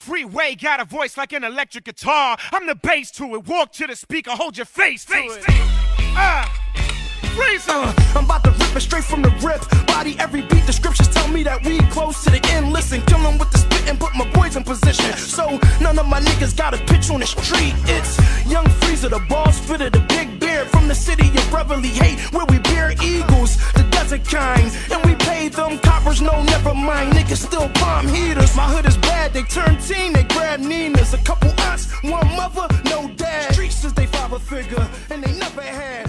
Freeway got a voice like an electric guitar. I'm the bass to it. Walk to the speaker, hold your face it. Ah, freeze Uh, I'm about to rip it straight from the rip. Body every beat. The scriptures tell me that we close to the end. Listen, kill with the spit and put my boys in position. So none of my niggas got a pitch on the street. It's Young Freezer, the boss fitter, the big bear from the city of Beverly Hate, where we bear eagles, the desert kind. And we pay them coppers, no, never mind. Niggas still palm heaters. My hood is turn teen, they grab Ninas. A couple aunts, one mother, no dad. Streets is they father figure, and they never had.